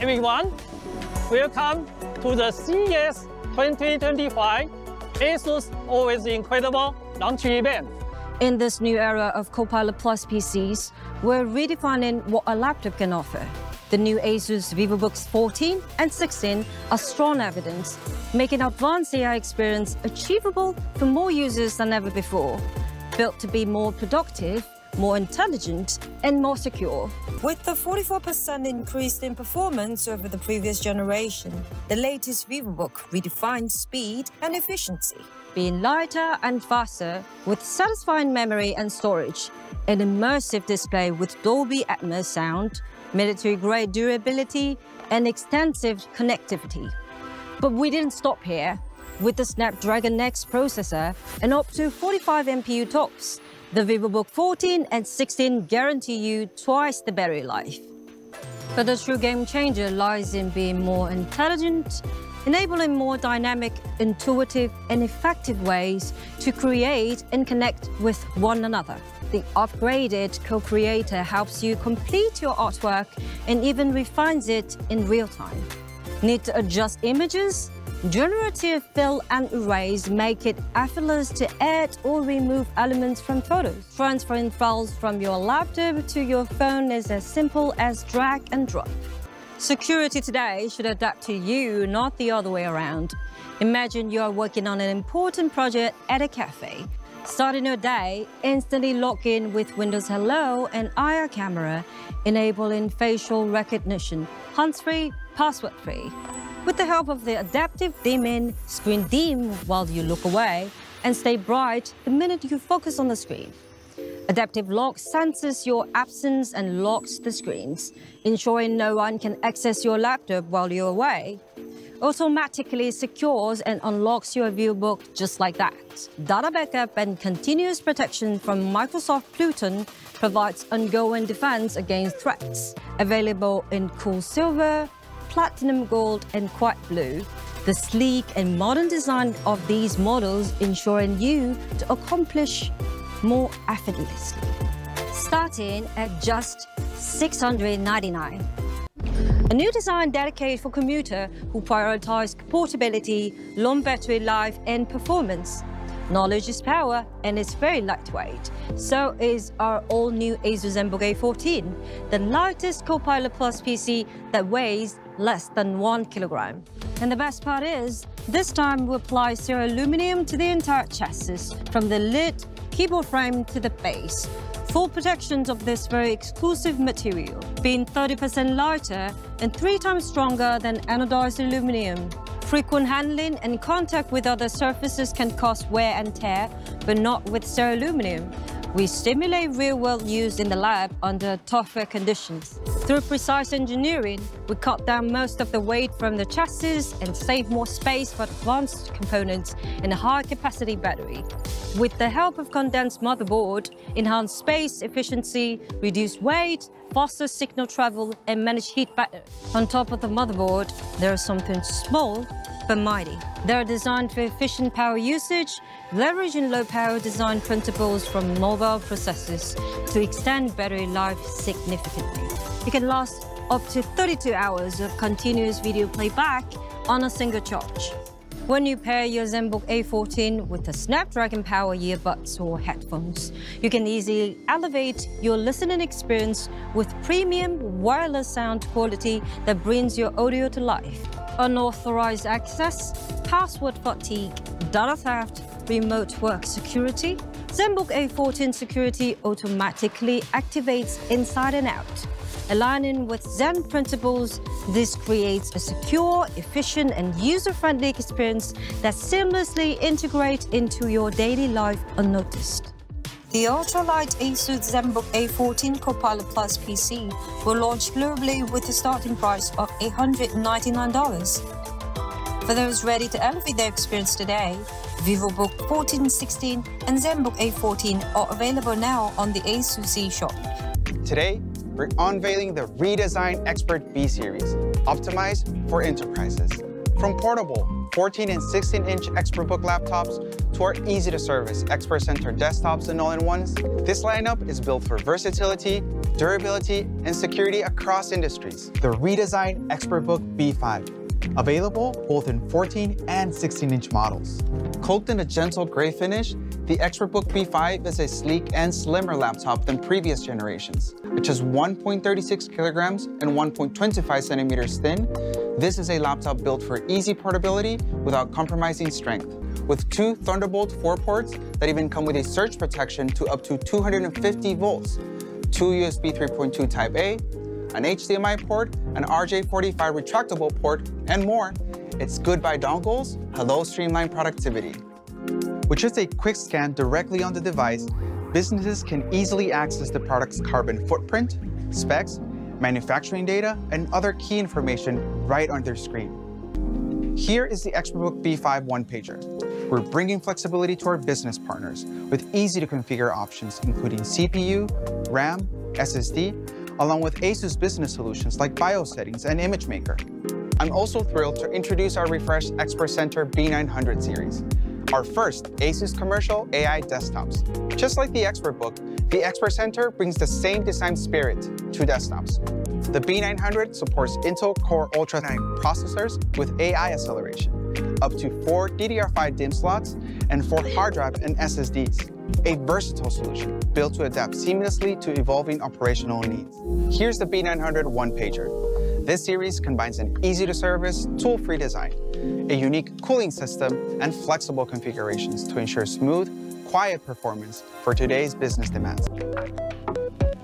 Everyone, welcome to the CES 2025 ASUS Always Incredible launch event. In this new era of Copilot Plus PCs, we're redefining what a laptop can offer. The new ASUS VivoBooks 14 and 16 are strong evidence, making advanced AI experience achievable for more users than ever before. Built to be more productive, more intelligent, and more secure. With the 44% increase in performance over the previous generation, the latest VivoBook redefines speed and efficiency. Being lighter and faster with satisfying memory and storage, an immersive display with Dolby Atmos sound, military-grade durability, and extensive connectivity. But we didn't stop here. With the Snapdragon X processor and up to 45 NPU tops, the VivoBook 14 and 16 guarantee you twice the battery life. But the true game changer lies in being more intelligent, enabling more dynamic, intuitive, and effective ways to create and connect with one another. The upgraded Co-Creator helps you complete your artwork and even refines it in real time. Need to adjust images? Generative fill and erase make it effortless to add or remove elements from photos. Transferring files from your laptop to your phone is as simple as drag and drop. Security today should adapt to you, not the other way around. Imagine you are working on an important project at a cafe. Starting your day, instantly log in with Windows Hello and IR camera, enabling facial recognition, hands-free, password-free. With the help of the adaptive dim-in, screen dim while you look away and stay bright the minute you focus on the screen. Adaptive Lock senses your absence and locks the screens, ensuring no one can access your laptop while you're away. Automatically secures and unlocks your VivoBook just like that. Data backup and continuous protection from Microsoft Pluton provides ongoing defense against threats. Available in cool silver, platinum gold and quite blue. The sleek and modern design of these models ensuring you to accomplish more effortlessly. Starting at just 699 a new design dedicated for commuter who prioritize portability, long battery life, and performance. Knowledge is power, and it's very lightweight. So is our all-new ASUS ZenBook A14, the lightest Copilot Plus PC that weighs less than one kilogram. And the best part is, this time we apply Ceraluminum to the entire chassis, from the lid, keyboard frame to the base. Full protections of this very exclusive material, being 30% lighter and three times stronger than anodized aluminum. Frequent handling and contact with other surfaces can cause wear and tear, but not with aluminum. We stimulate real-world use in the lab under tougher conditions. Through precise engineering, we cut down most of the weight from the chassis and save more space for advanced components in a high-capacity battery. With the help of condensed motherboard, enhanced space efficiency, reduced weight, faster signal travel, and manage heat better. On top of the motherboard, there is something small but mighty. They're designed for efficient power usage, leveraging low-power design principles from mobile processors to extend battery life significantly. It can last up to 32 hours of continuous video playback on a single charge. When you pair your ZenBook A14 with the Snapdragon Power earbuds or headphones, you can easily elevate your listening experience with premium wireless sound quality that brings your audio to life. Unauthorized access, password fatigue, data theft, remote work security, ZenBook A14 security automatically activates inside and out. Aligning with Zen principles, this creates a secure, efficient, and user-friendly experience that seamlessly integrates into your daily life unnoticed. The ultralight ASUS ZenBook A14 Copilot Plus PC will launch globally with a starting price of $899. For those ready to elevate their experience today, VivoBook 1416 and ZenBook A14 are available now on the ASUS eShop. Today, we're unveiling the redesigned Expert B Series, optimized for enterprises. From portable 14 and 16 inch ExpertBook laptops to our easy to service Expert Center desktops and all-in-ones, this lineup is built for versatility durability, and security across industries. The redesigned ExpertBook B5, available both in 14 and 16-inch models. Cloaked in a gentle gray finish, the ExpertBook B5 is a sleek and slimmer laptop than previous generations. With just 1.36 kilograms and 1.25 centimeters thin, this is a laptop built for easy portability without compromising strength. With two Thunderbolt 4 ports that even come with a surge protection to up to 250 volts, two USB 3.2 Type-A, an HDMI port, an RJ45 retractable port, and more, it's goodbye dongles, hello streamlined productivity. With just a quick scan directly on the device, businesses can easily access the product's carbon footprint, specs, manufacturing data, and other key information right on their screen. Here is the ExpertBook B5 one-pager. We're bringing flexibility to our business partners with easy-to-configure options, including CPU, RAM, SSD, along with ASUS business solutions like BIOS settings and ImageMaker. I'm also thrilled to introduce our refreshed Expert Center B900 series, our first ASUS commercial AI desktops. Just like the ExpertBook, the Expert Center brings the same design spirit to desktops. The B900 supports Intel Core Ultra 9 processors with AI acceleration, up to four DDR5 DIMM slots, and four hard drive and SSDs. A versatile solution built to adapt seamlessly to evolving operational needs. Here's the B900 one-pager. This series combines an easy-to-service, tool-free design, a unique cooling system, and flexible configurations to ensure smooth, quiet performance for today's business demands.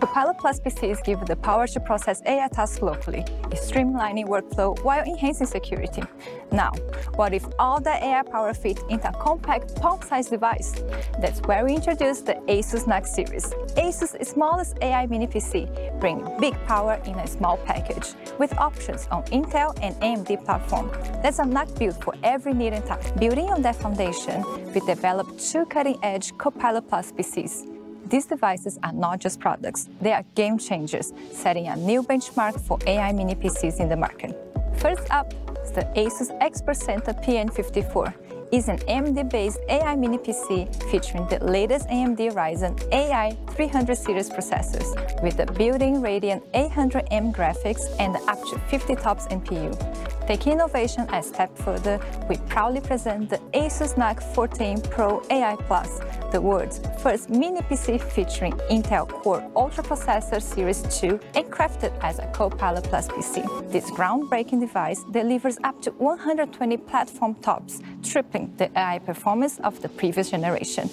Copilot Plus PCs give the power to process AI tasks locally, streamlining workflow while enhancing security. Now, what if all that AI power fit into a compact palm-sized device? That's where we introduce the ASUS NUC series, ASUS' smallest AI mini PC, bringing big power in a small package, with options on Intel and AMD platform. That's a NUC built for every need and task. Building on that foundation, we developed two cutting-edge Copilot Plus PCs. These devices are not just products, they are game changers, setting a new benchmark for AI mini PCs in the market. First up the ASUS ExpertCenter PN54. Is an AMD-based AI mini PC featuring the latest AMD Ryzen AI 300 series processors with the built-in Radeon 800M graphics and up to 50 TOPS NPU. Taking innovation a step further, we proudly present the ASUS NUC 14 Pro AI Plus, the world's first mini PC featuring Intel Core Ultra Processor Series 2 and crafted as a Copilot Plus PC. This groundbreaking device delivers up to 120 platform tops, tripling the AI performance of the previous generation.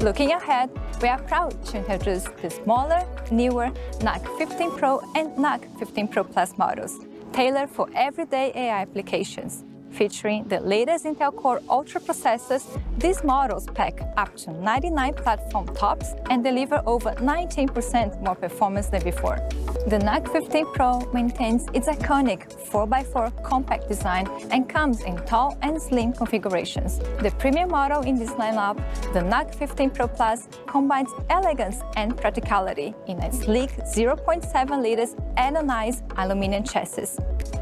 Looking ahead, we are proud to introduce the smaller, newer NUC 15 Pro and NUC 15 Pro Plus models tailored for everyday AI applications. Featuring the latest Intel Core Ultra processors, these models pack up to 99 platform tops and deliver over 19% more performance than before. The NUC 15 Pro maintains its iconic 4x4 compact design and comes in tall and slim configurations. The premium model in this lineup, the NUC 15 Pro Plus, combines elegance and practicality in a sleek 0.7 liters anodized aluminum chassis.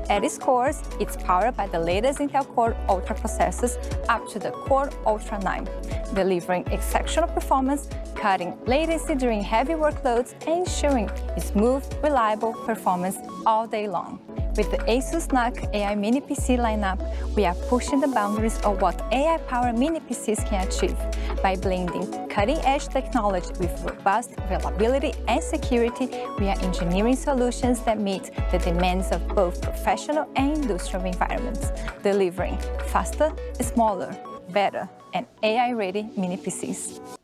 At its core, it's powered by the latest Intel Core Ultra processors up to the Core Ultra 9, delivering exceptional performance, cutting latency during heavy workloads, and ensuring smooth, reliable performance all day long. With the ASUS NUC AI Mini PC lineup, we are pushing the boundaries of what AI-powered mini PCs can achieve by blending cutting-edge technology with robust reliability and security. We are engineering solutions that meet the demands of both professional and industrial environments, delivering faster, smaller, better, and AI-ready mini PCs.